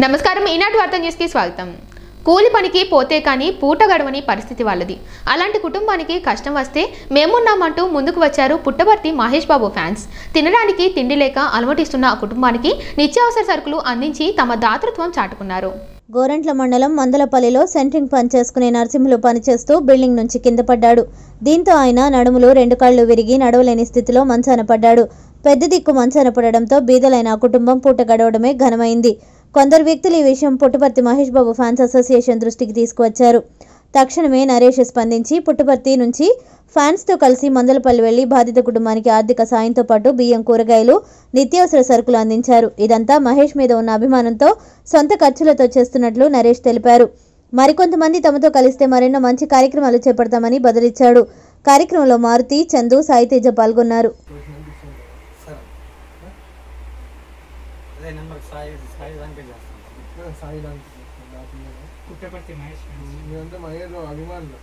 నమస్కారం ఈనాటి వార్త న్యూస్కి స్వాగతం. కూలి పనికి పోతే కానీ పూట గడవని పరిస్థితి వాళ్ళది. అలాంటి కుటుంబానికి కష్టం వస్తే మేమున్నామంటూ ముందుకు వచ్చారు పుట్టవర్తి మహేష్ బాబు ఫ్యాన్స్. తినడానికి తిండి లేక అలమటిస్తున్న ఆ కుటుంబానికి నిత్యావసర సరుకులు అందించి తమ దాతృత్వం చాటుకున్నారు. గోరంట్ల మండలం మందలపల్లిలో సెంట్రింగ్ పని చేసుకునే పనిచేస్తూ బిల్డింగ్ నుంచి కింద పడ్డాడు. దీంతో ఆయన నడుములు రెండు కాళ్ళు విరిగి నడవలేని స్థితిలో మంచాన పడ్డాడు. పెద్ద దిక్కు మంచాన పడడంతో బీదలైన ఆ కుటుంబం పూట గడవడమే ఘనమైంది. కొందరు వ్యక్తులు ఈ విషయం పుట్టపర్తి మహేష్ బాబు ఫ్యాన్స్ అసోసియేషన్ దృష్టికి తీసుకువచ్చారు. తక్షణమే నరేష్ స్పందించి పుట్టపర్తి నుంచి ఫ్యాన్స్తో కలిసి మందలపల్లి వెళ్ళి బాధిత కుటుంబానికి ఆర్థిక సాయంతో పాటు బియ్యం కూరగాయలు నిత్యావసర సరుకులు అందించారు. ఇదంతా మహేష్ మీద ఉన్న అభిమానంతో సొంత ఖర్చులతో చేస్తున్నట్లు నరేష్ తెలిపారు. మరికొంతమంది తమతో కలిస్తే మరెన్నో మంచి కార్యక్రమాలు చేపడతామని బదులిచ్చాడు. కార్యక్రమంలో మారుతి చందు సాయితేజ పాల్గొన్నారు. అదే నెంబర్ సాయి సాయి దానికే చేస్తాం సాయి పుట్టపర్తి మహేష్ మేమంతా మహేష్ అభిమానులు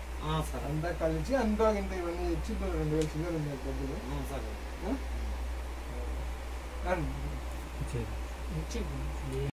సార్ అంతా కలిసి అంతా ఇంత ఇవన్నీ ఇచ్చి ఇప్పుడు రెండు వేల చిల్లర ఉన్నాయి డబ్బులు సరే ఆ? రండి. ఇచ్చి